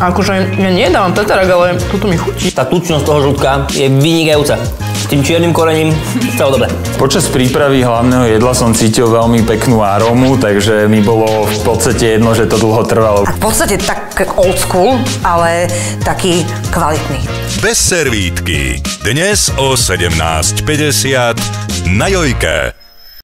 Akože ja nedávam tatarak, ale toto mi chutí. Tá tučnosť toho žlúdka je vynikajúca. S tým čiernym korením celé dobre. Počas prípravy hlavného jedla som cítil veľmi peknú arómu, takže mi bolo v podstate jedno, že to dlho trvalo. A v podstate tak old school, ale taký kvalitný. Bez servítky. Dnes o 17.50 na Jojke.